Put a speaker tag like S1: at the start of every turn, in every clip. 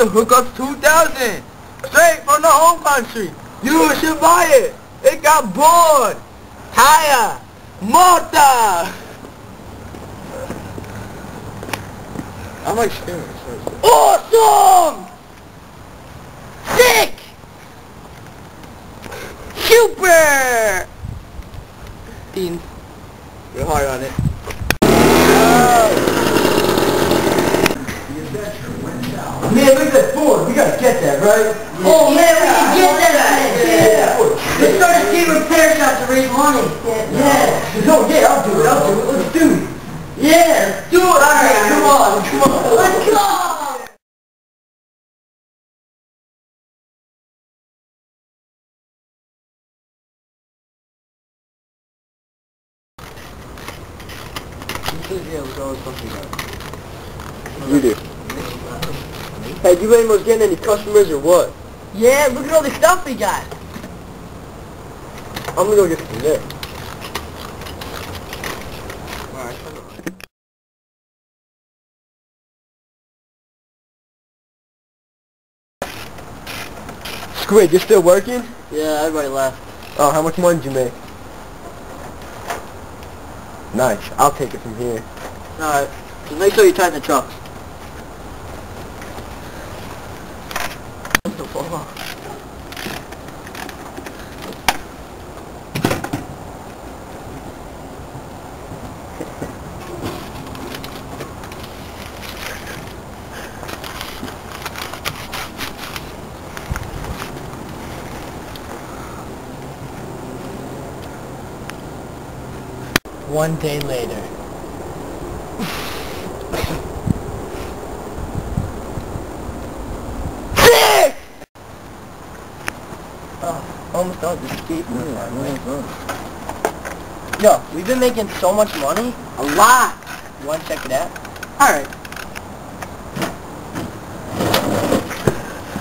S1: the Hookups 2000. Straight from the home country. You should buy it. It got bored. Tire. Motor. I'm like screaming.
S2: Awesome! Sick! Super!
S1: Beans. You're hard on it.
S3: Man, look at that Ford. We gotta get that, right?
S2: Oh man, we can get that thing!
S3: Yeah.
S2: Let's start a skate repair shop to raise money. Yeah. yeah.
S3: No, yeah, I'll do it. I'll do it. Let's do it.
S2: Yeah, do it! Alright, come on, come on. Let's go!
S1: You do. Hey, you ain't getting any customers or what?
S2: Yeah, look at all the stuff we got.
S1: I'm gonna go get some there. Squid, you're still working?
S2: Yeah, everybody left.
S1: Oh, how much money did you make? Nice. I'll take it from here.
S2: Alright, just make sure you tighten the
S1: One day later. Oh, almost all the skate Yo, we've been making so much money.
S2: A lot!
S1: You wanna check it out?
S2: Alright.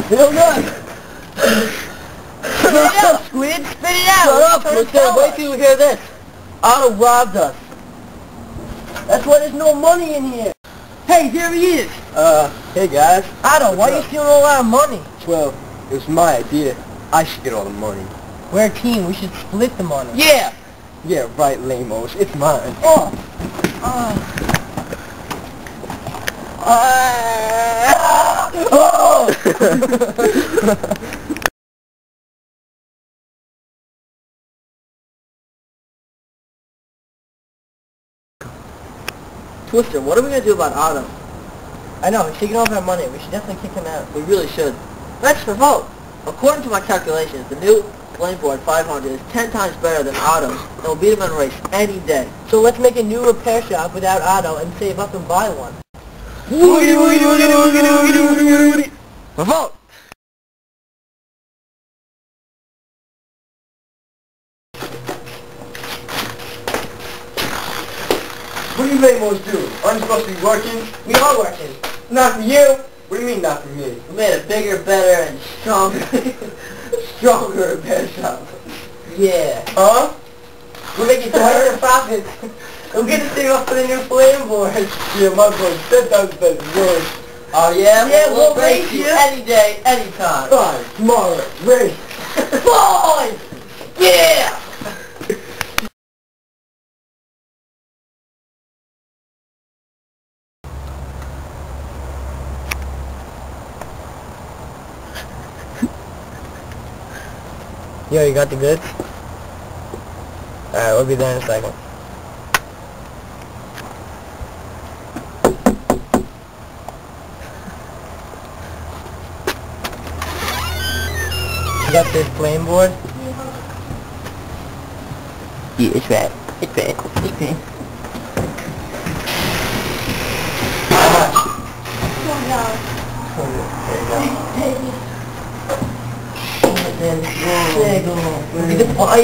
S1: Feel good!
S2: Spit it out, Squid! Spit it out!
S1: Shut up,
S2: to!
S1: Wait till you hear this! Otto robbed us. That's why there's no money in here.
S2: Hey, there he is!
S1: Uh, hey guys.
S2: Otto, why are you stealing all our money?
S1: Well, it was my idea. I should get all the money.
S2: We're a team, we should split the money.
S1: Yeah! Yeah, right, lamos. It's mine.
S2: Oh! Oh! Ah. Ah.
S1: oh!
S2: Twister, what are we gonna do about Otto?
S1: I know, he's taking all of our money. We should definitely kick him out.
S2: We really should. Let's vote. According to my calculations, the new Flameboard 500 is 10 times better than Otto's, and will beat him in a race any day.
S1: So let's make a new repair shop without Otto and save up and buy one.
S2: Vote!
S1: What do you lamos do? Aren't you supposed to be working?
S2: We are working.
S1: Not for you? What do you mean not for me?
S2: We made a bigger, better, and stronger,
S1: Stronger repair shop.
S2: yeah.
S1: Huh?
S2: We're making twice the profits. We'll get to save up for the new flame board.
S1: Yeah, my boy, ten times better than yours.
S2: Oh yeah?
S1: Yeah,
S2: we'll,
S1: we'll
S2: race you any day, anytime.
S1: Fine, tomorrow, race.
S2: Boy! Yeah!
S1: Yo, you got the goods? Alright, we'll be there in a second. You got this flame board?
S2: Yeah, it's red. It's red. It's red.
S1: Sick.
S2: Look at the fire.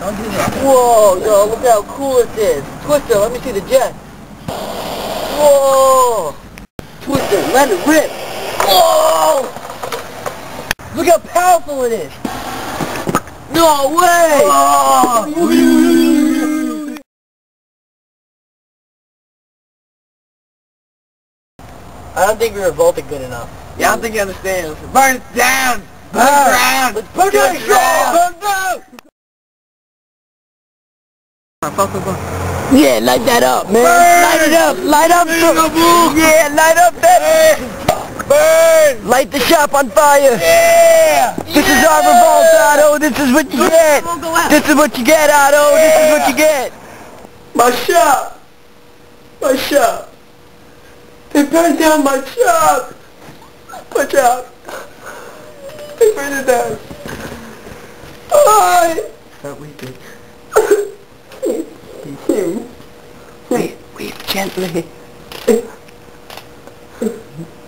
S1: Don't do that.
S2: Whoa, yo, look how cool this is. Twister, let me see the jet. Whoa! Twister, let it rip. Whoa!
S1: Look how powerful it is!
S2: No way! I don't think we revolted good enough.
S1: Yeah, I don't think you understand. Burn it down! Burn
S2: Burn.
S1: it down!
S2: Burn
S1: Burn
S2: it
S1: it
S2: down.
S1: down! Burn down!
S2: Yeah, light that up, man.
S1: Burn.
S2: Light it up. Light up.
S1: Burn the book.
S2: Yeah, light up that.
S1: Burn!
S2: Light the shop on fire.
S1: Yeah!
S2: This is our revolt, Otto. This is what you get. This is what you get, Otto. This is what you get.
S1: My shop! My shop! They burned down my shop! My shop! They burned it down! Why?
S2: Start weeping. Weep, weep gently.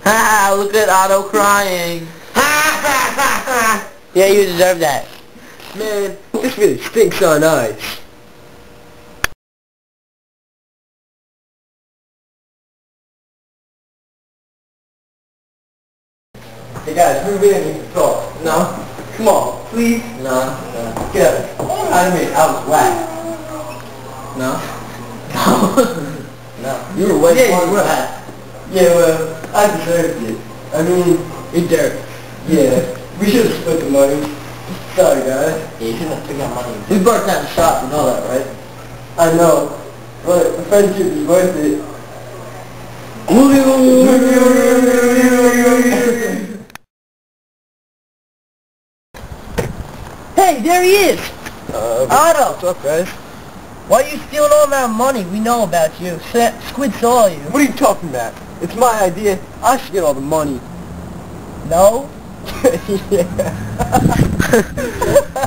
S2: Ha! Look at Otto crying. Yeah, you deserve that.
S1: Man, this really stinks on ice. Guys, move in, we can talk. No? Come on, please.
S2: No. no.
S1: Get up. Out of me, I was whack.
S2: No.
S1: No. no. You were way
S2: Yeah,
S1: more whack. Yeah, well, I deserved it. I mean,
S2: You dirt.
S1: yeah, we should have split the money. Sorry guys.
S2: Yeah, you shouldn't have taken money. We burnt down the shop, you know that, right?
S1: I know, but the friendship is worth it.
S2: Hey, there he is!
S1: Uh,
S2: Otto!
S1: what's up, guys?
S2: Why are you stealing all that money? We know about you. Squid saw you.
S1: What are you talking about? It's my idea. I should get all the money.
S2: No?
S1: yeah.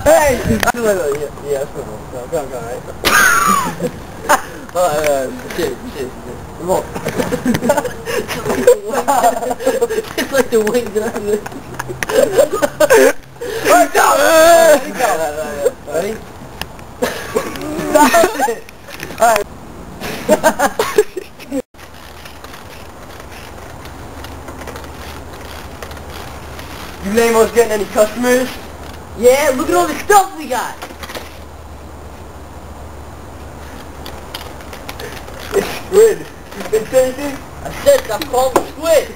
S1: hey! I feel like, yeah, yeah, that's cool. No, go on, go on, right? uh, shit, shit, shit. Come on.
S2: it's like the wings that I'm
S1: Go! Ready, go. Ready? Stop it! Alright. you name us getting any customers?
S2: Yeah, look at all the stuff we got!
S1: It's squid. You think anything?
S2: I said stop calling squid!